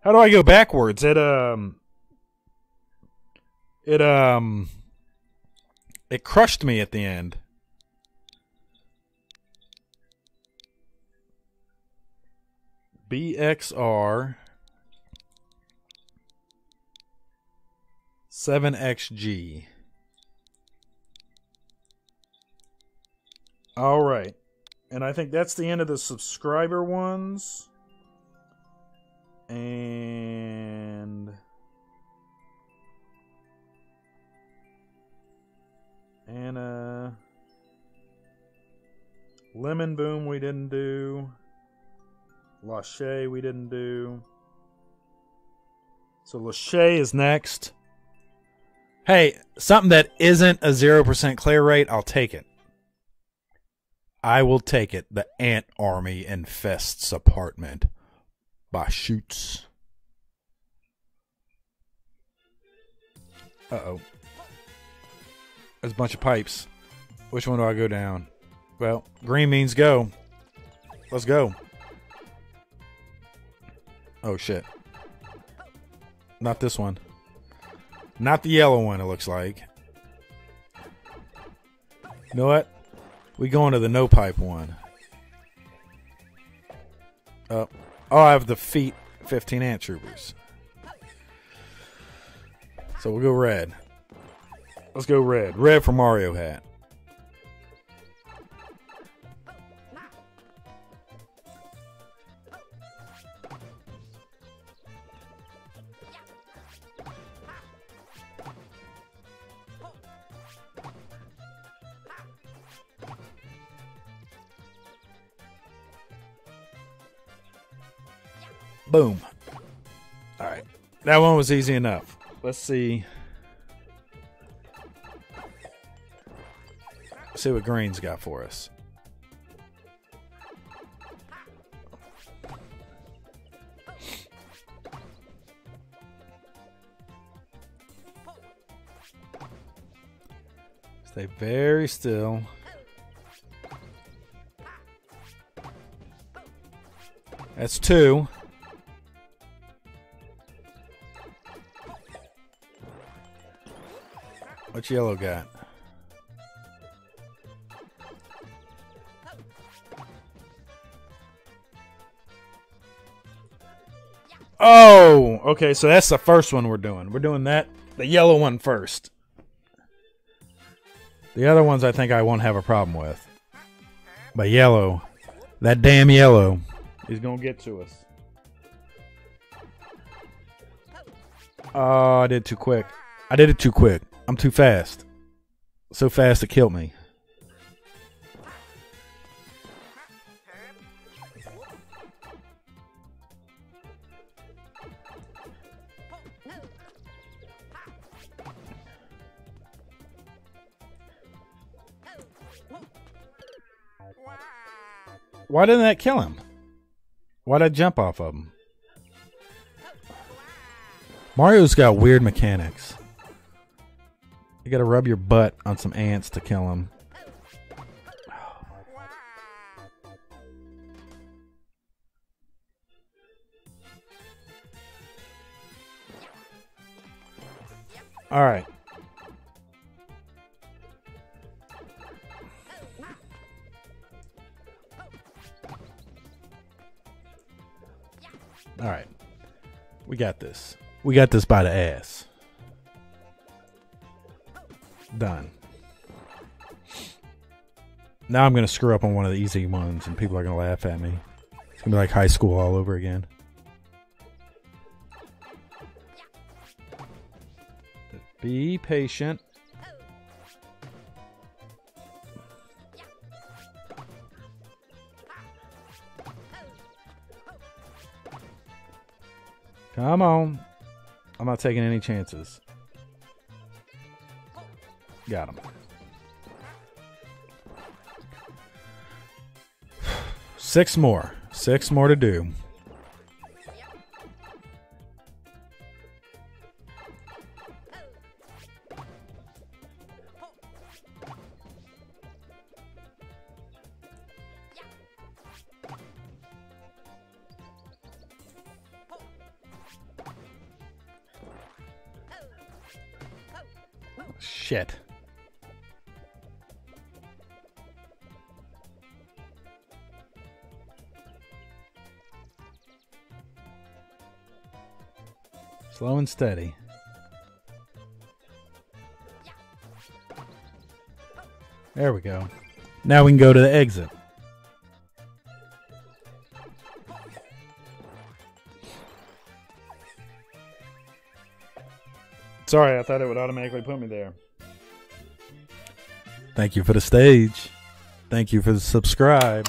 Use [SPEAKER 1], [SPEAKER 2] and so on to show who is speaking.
[SPEAKER 1] How do I go backwards? It um it um it crushed me at the end. BXR 7XG. All right. And I think that's the end of the subscriber ones. Lemon Boom we didn't do. Lachey we didn't do. So Lachey is next. Hey, something that isn't a 0% clear rate, I'll take it. I will take it. The Ant Army infests apartment by Chutes. Uh oh. There's a bunch of pipes. Which one do I go down? Well, green means go. Let's go. Oh shit. Not this one. Not the yellow one, it looks like. You know what? We going to the no pipe one. Oh, oh, I have the feet 15 ant troopers. So we'll go red. Let's go red. Red for Mario hat. Boom. All right. That one was easy enough. Let's see. Let's see what Green's got for us. Stay very still. That's two. What's yellow got? Oh, okay. So that's the first one we're doing. We're doing that, the yellow one first. The other ones I think I won't have a problem with. But yellow, that damn yellow, is going to get to us. Oh, I did too quick. I did it too quick. I'm too fast. So fast it killed me. Why didn't that kill him? Why'd I jump off of him? Mario's got weird mechanics. You gotta rub your butt on some ants to kill them. All right. All right. We got this. We got this by the ass. Done. Now I'm going to screw up on one of the easy ones and people are going to laugh at me. It's going to be like high school all over again. Be patient. Come on. I'm not taking any chances. Got him. Six more. Six more to do. Shit. Slow and steady. There we go. Now we can go to the exit. Sorry, I thought it would automatically put me there. Thank you for the stage. Thank you for the subscribe.